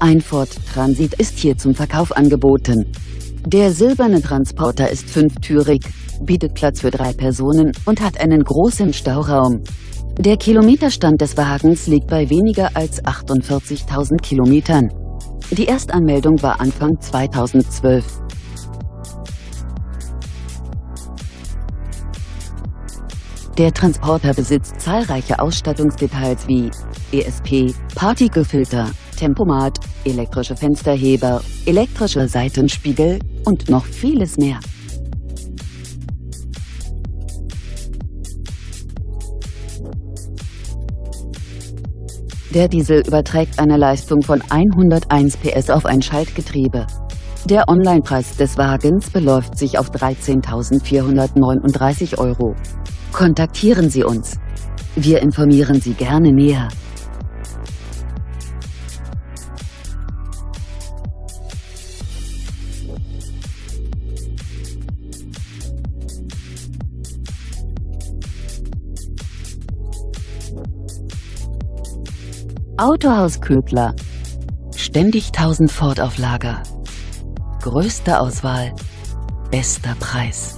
Ein Ford Transit ist hier zum Verkauf angeboten. Der silberne Transporter ist fünftürig, bietet Platz für drei Personen und hat einen großen Stauraum. Der Kilometerstand des Wagens liegt bei weniger als 48.000 Kilometern. Die Erstanmeldung war Anfang 2012. Der Transporter besitzt zahlreiche Ausstattungsdetails wie ESP, Partikelfilter, Tempomat, elektrische Fensterheber, elektrische Seitenspiegel und noch vieles mehr. Der Diesel überträgt eine Leistung von 101 PS auf ein Schaltgetriebe. Der Onlinepreis des Wagens beläuft sich auf 13.439 Euro. Kontaktieren Sie uns. Wir informieren Sie gerne näher. Autohaus Ködler. Ständig 1000 Ford auf Lager. Größte Auswahl. Bester Preis.